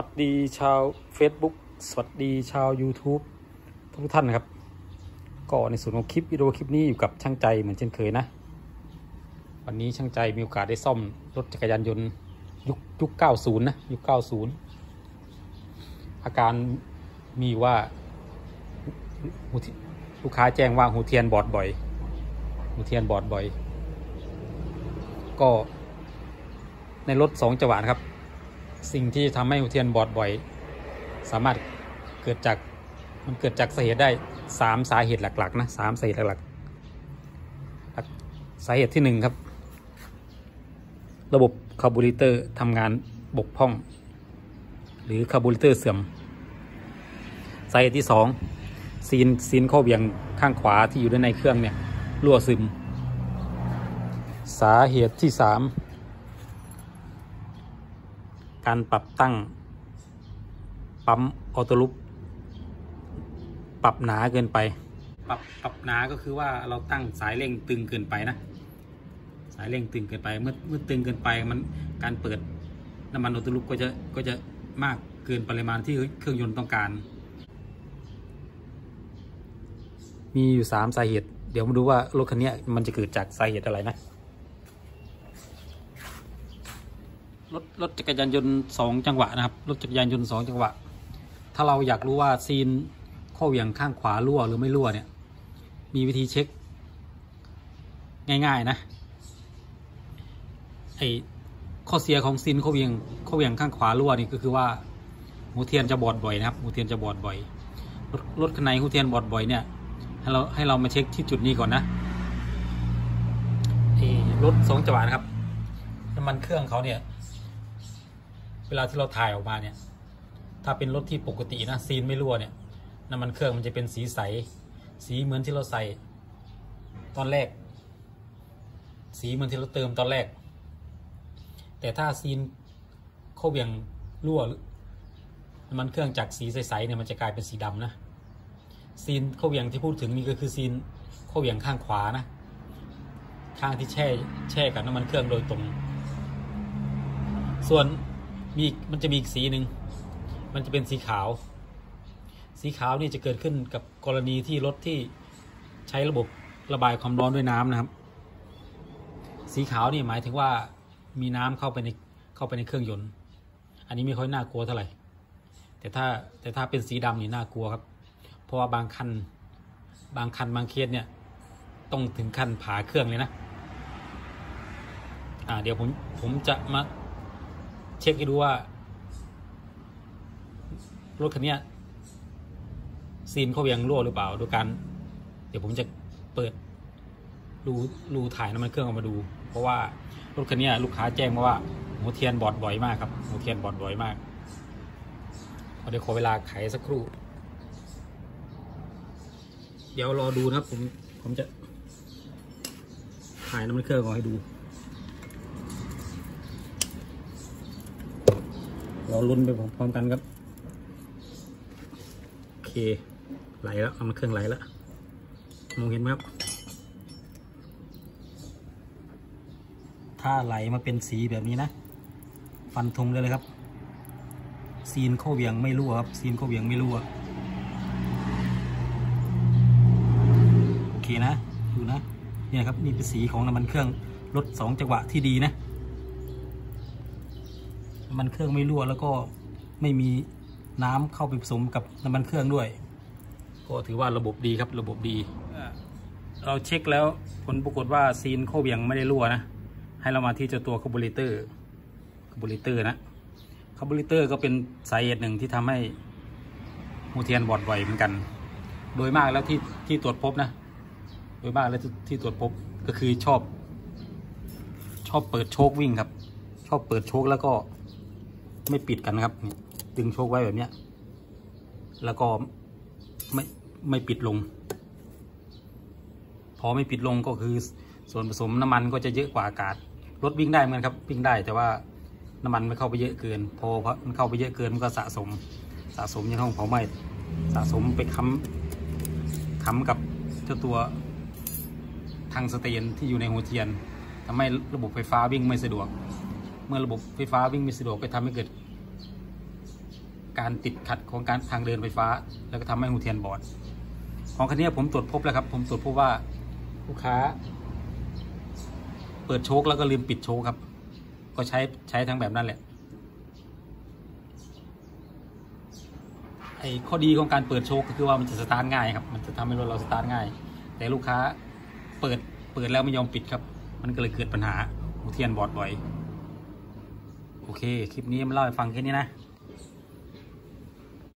วัสดีชาว Facebook สวัสดีชาว YouTube ทุกท่านครับ ก็ในส่วนของคลิปวิดีโอคลิปนี้อยู่กับช่างใจเหมือนเช่นเคยนะ วันนี้ช่างใจมีโอกาสได้ซ่อมรถจักรยานยนต์ยุคยุค 90 นะ ยุค 90 อาการมีว่าลูกค้าแจ้งว่าหูเทียนบอดบ่อย หูเทียนบอดบ่อย ก็ในรถสองจังหวะนะครับ สิ่งที่ทำให้หัวเทียนบอดบ่อย สามารถเกิดจากมันเกิดจากสาเหตุได้สามสาเหตุหลักๆนะสามสาเหตุหลักๆสาเหตุที่หนึ่งครับ ระบบคาร์บูเรเตอร์ทำงานบกพร่อง หรือคาร์บูเรเตอร์เสื่อมสาเหตุที่สองซีลซีลข้อเหวี่ยงข้างขวาที่อยู่ด้านในเครื่องเนี่ยรั่วซึม สาเหตุที่สาม การปรับตั้ง ปั๊มออโต้ลุกปรับหนาเกินไป ปรับปรับหนาก็คือว่าเราตั้งสายเร่งตึงเกินไปนะ สายเร่งตึงเกินไป เมื่อเมื่อตึงเกินไปมันการเปิดน้ำมันออโต้ลุกก็จะก็จะมากเกินปริมาณที่เครื่องยนต์ต้องการ มีอยู่สามสาเหตุ เดี๋ยวมาดูว่ารถคันนี้มันจะเกิดจากสาเหตุอะไรนะ รถรถจักรยานยนต์สองจังหวะนะครับรถจักรยานยนต์สองจังหวะ ถ้าเราอยากรู้ว่าซีนข้อเหวี่ยงข้างขวารั่วหรือไม่รั่วเนี่ยมีวิธีเช็ค ง่าย ๆ นะไอข้อเสียของซีนข้อเหวี่ยงข้อเหวี่ยงข้างขวารั่วนี่ก็คือว่าหูเทียนจะบอดบ่อยนะครับหูเทียนจะบอดบ่อยรถรถคันไหนหูเทียนบอดบ่อยเนี่ยให้เราให้เรามาเช็คที่จุดนี้ก่อนนะรถสองจังหวะนะครับน้ำมันเครื่องเขาเนี่ย เวลาที่เราถ่ายออกมาเนี่ย ถ้าเป็นรถที่ปกตินะซีนไม่รั่วเนี่ยน้ำมันเครื่องมันจะเป็นสีใส สีเหมือนที่เราใส่ ตอนแรก สีเหมือนที่เราเติมตอนแรก แต่ถ้าซีนเข้าเบี่ยงรั่วน้ำมันเครื่องจากสีใสๆเนี่ยมันจะกลายเป็นสีดำนะซีนเข้าเบี่ยงที่พูดถึงนี่ก็คือซีนเข้าเบี่ยงข้างขวานะข้างที่แช่แช่กับน้ำมันเครื่องโดยตรง ส่วน มีมันจะมีอีกสีหนึ่งมันจะเป็นสีขาว สีขาวนี่จะเกิดขึ้นกับกรณีที่รถที่ใช้ระบบระบายความร้อนด้วยน้ำนะครับ สีขาวนี่หมายถึงว่ามีน้ำเข้าไปในเข้าไปในเครื่องยนต์ อันนี้ไม่ค่อยน่ากลัวเท่าไหร่ แต่ถ้าแต่ถ้าเป็นสีดำนี่น่ากลัวครับ เพราะว่าบางคันบางคันบางเคสเนี่ยต้องถึงขั้นผ่าเครื่องเลยนะ อ่าเดี๋ยวผมผมจะมา เช็คให้ดูว่า รถคันนี้ซีนเขายังรั่วหรือเปล่าดูการเดี๋ยวผมจะเปิดรูรูถ่ายน้ำมันเครื่องออกมาดู เพราะว่ารถคันนี้ลูกค้าแจ้งมาว่าหัวเทียนบอดบ่อยมากครับหัวเทียนบอดบ่อยมากเดี๋ยวขอเวลาไขสักครู่ เดี๋ยวรอดูนะครับผมผมจะถ่ายน้ำมันเครื่องออกให้ดู เราลุ้นไปพร้อมๆกันครับ โอเค ไหลแล้วเอามาเครื่องไหลแล้ว มองเห็นไหมครับ ถ้าไหลมาเป็นสีแบบนี้นะ ฟันธงเลยเลยครับ ซีนเข้าเวียงไม่รั่วครับ ซีนเข้าเวียงไม่รั่ว โอเคนะ ดูนะ เนี่ยครับนี่เป็นสีของน้ำมันเครื่องรถสองจังหวะที่ดีนะ มันเครื่องไม่รั่วแล้วก็ไม่มีน้ำเข้าไปผสมกับน้ำมันเครื่องด้วย ก็ถือว่าระบบดีครับระบบดี เราเช็คแล้วผลปรากฏว่าซีลข้อเหวี่ยงไม่ได้รั่วนะ ให้เรามาที่เจ้าตัวคาร์บูเรเตอร์คาร์บูเรเตอร์นะคาร์บูเรเตอร์ก็เป็นสาเหตุหนึ่งที่ทำให้หัวเทียนบอดบ่อยเหมือนกัน โดยมากแล้วที่ที่ตรวจพบนะ โดยมากแล้วที่ที่ตรวจพบก็คือชอบ ชอบเปิดโชควิ่งครับ ชอบเปิดโชคแล้วก็ ไม่ปิดกันนะครับดึงโชคไว้แบบเนี้ย แล้วก็ไม่ไม่ปิดลง พอไม่ปิดลงก็คือส่วนผสมน้ำมันก็จะเยอะกว่าอากาศรถวิ่งได้เหมือนกันครับวิ่งได้แต่ว่าน้ำมันไม่เข้าไปเยอะเกิน พอมันเข้าไปเยอะเกินมันก็สะสมสะสมในห้องเผาไหม้สะสมไปค้ำค้ำกับเจ้าตัวทางสเตนที่อยู่ในหัวเทียนทำให้ระบบไฟฟ้าวิ่งไม่สะดวก เมื่อระบบไฟฟ้าวิ่งไม่สะดวกก็ทำให้เกิด การติดขัดของการทางเดินไฟฟ้า แล้วก็ทำให้หูเทียนบอด ของคันนี้ผมตรวจพบแล้วครับ ผมตรวจพบว่าลูกค้า เปิดโชคแล้วก็ลืมปิดโชคครับ ก็ใช้ใช้ทั้งแบบนั้นแหละไอ้ข้อดีของการเปิดโชคก็คือว่ามันจะสตาร์ทง่ายครับมันจะทำให้รถเราสตาร์ทง่าย แต่ลูกค้าเปิดเปิดแล้วไม่ยอมปิดครับ มันก็เลยเกิดปัญหาหูเทียนบอดบ่อย โอเค คลิปนี้มาเล่าให้ฟังแค่นี้นะ